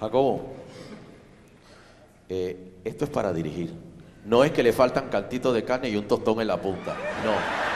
Jacobo, eh, esto es para dirigir. No es que le faltan cantitos de carne y un tostón en la punta. No.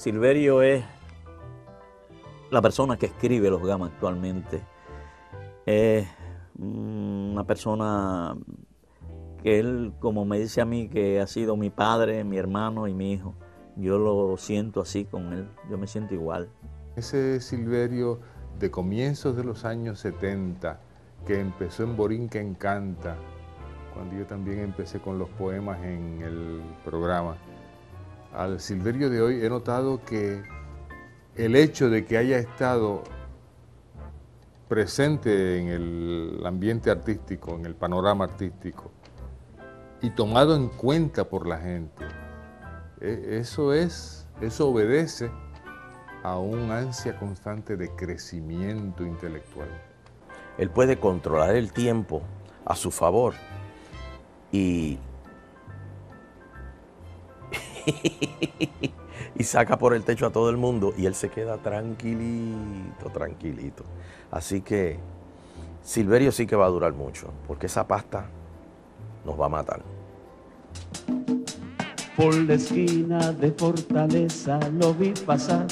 Silverio es la persona que escribe los gamas actualmente. Es una persona que él, como me dice a mí, que ha sido mi padre, mi hermano y mi hijo. Yo lo siento así con él, yo me siento igual. Ese Silverio de comienzos de los años 70, que empezó en Borinca Encanta, cuando yo también empecé con los poemas en el programa al Silverio de hoy he notado que el hecho de que haya estado presente en el ambiente artístico, en el panorama artístico, y tomado en cuenta por la gente, e, eso es, eso obedece a un ansia constante de crecimiento intelectual. Él puede controlar el tiempo a su favor y y saca por el techo a todo el mundo y él se queda tranquilito, tranquilito. Así que Silverio sí que va a durar mucho, porque esa pasta nos va a matar. Por la esquina de Fortaleza lo vi pasar,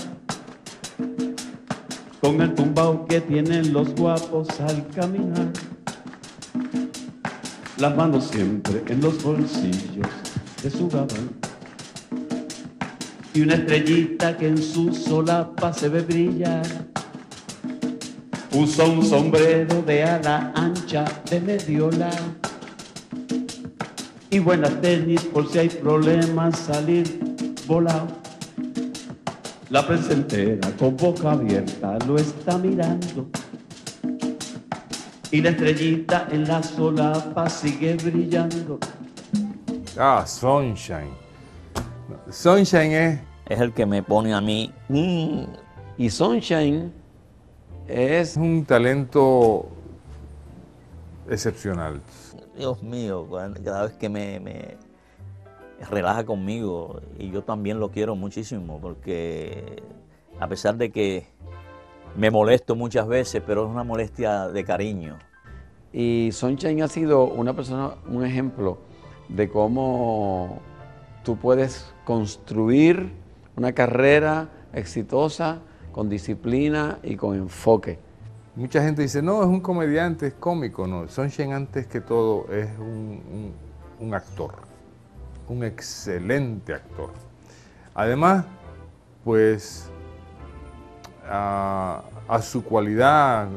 con el tumbao que tienen los guapos al caminar, las manos siempre en los bolsillos de su gabán y una estrellita que en su solapa se ve brillar. Usa un sombrero de ala ancha de medio lado y buenas tenis por si hay problemas salir volado. La presentera con boca abierta lo está mirando y la estrellita en la solapa sigue brillando. Ah, Sunshine. Sunshine es es el que me pone a mí. Mm. Y Sunshine es un talento excepcional. Dios mío, cada vez que me, me, relaja conmigo y yo también lo quiero muchísimo porque a pesar de que me molesto muchas veces, pero es una molestia de cariño. Y Sunshine ha sido una persona, un ejemplo de cómo tú puedes construir una carrera exitosa, con disciplina y con enfoque. Mucha gente dice, no, es un comediante, es cómico. No, Sunshine antes que todo es un, actor, un excelente actor. Además, pues a, a su cualidad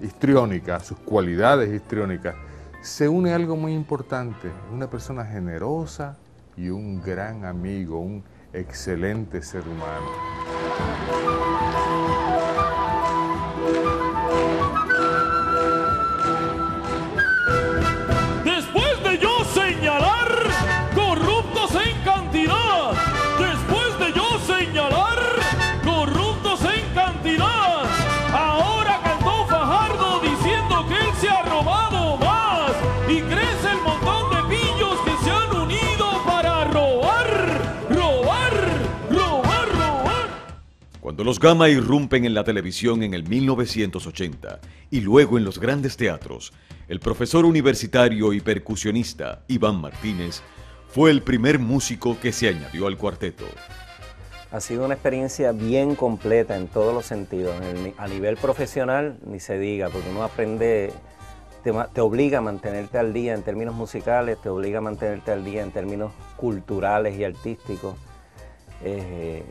histriónica, a sus cualidades histriónicas, se une algo muy importante. Una persona generosa y un gran amigo, un excelente ser humano. Cuando los Gama irrumpen en la televisión en el 1980 y luego en los grandes teatros, el profesor universitario y percusionista Iván Martínez fue el primer músico que se añadió al cuarteto. Ha sido una experiencia bien completa en todos los sentidos. A nivel profesional, ni se diga, porque uno aprende, te obliga a mantenerte al día en términos musicales, te obliga a mantenerte al día en términos culturales y artísticos. Eh,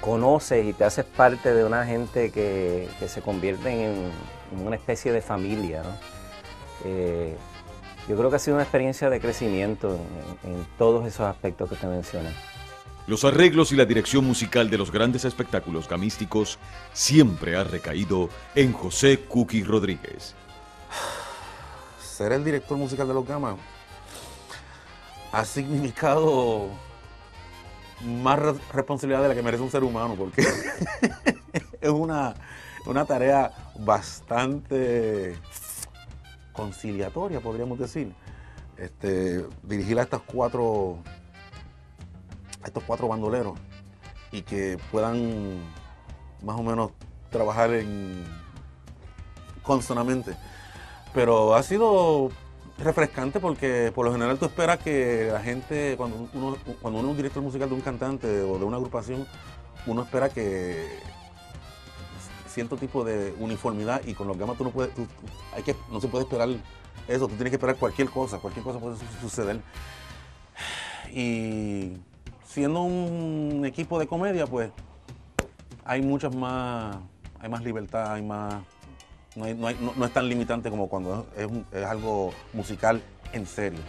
conoces y te haces parte de una gente que, que se convierte en, en una especie de familia. ¿no? Eh, yo creo que ha sido una experiencia de crecimiento en, en todos esos aspectos que te mencioné. Los arreglos y la dirección musical de los grandes espectáculos gamísticos siempre ha recaído en José Cookie Rodríguez. ser el director musical de los Gama ha significado más re- responsabilidad de la que merece un ser humano, porque es una, una tarea bastante conciliatoria, podríamos decir. Este, dirigir a estas cuatro a estos cuatro bandoleros y que puedan más o menos trabajar en consonamente. Pero ha sido refrescante porque por lo general tú esperas que la gente, cuando uno, cuando uno es un director musical de un cantante o de una agrupación, uno espera que cierto tipo de uniformidad y con los gamas tú no puedes, hay que, no se puede esperar eso, tú tienes que esperar cualquier cosa, cualquier cosa puede su- suceder. Y siendo un equipo de comedia, pues hay muchas más, hay más libertad, hay más, no, es tan limitante como cuando es algo musical en serio.